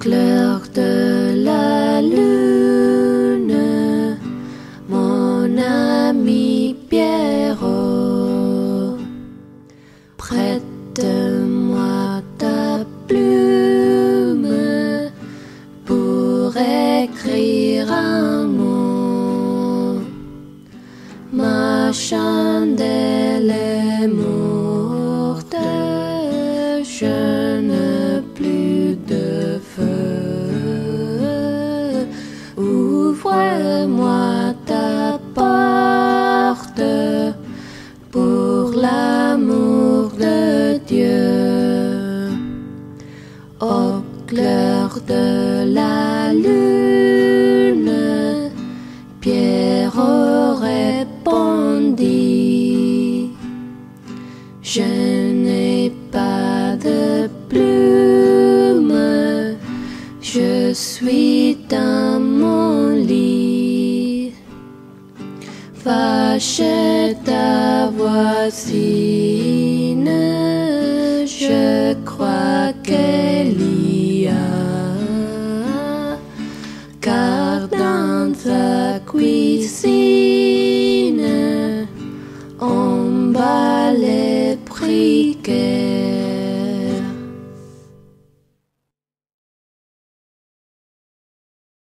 clair de la lune, mon ami Pierrot, prête-moi ta plume pour écrire un mot. Ma chandelle Ouvre-moi ta porte pour l'amour de Dieu. Au clair de la lune, Pierre répondit, je n'ai pas de plume, je suis dans mon lit. Fâche ta voisine, je crois qu'elle y a. Car dans ta cuisine, on bat les briquets.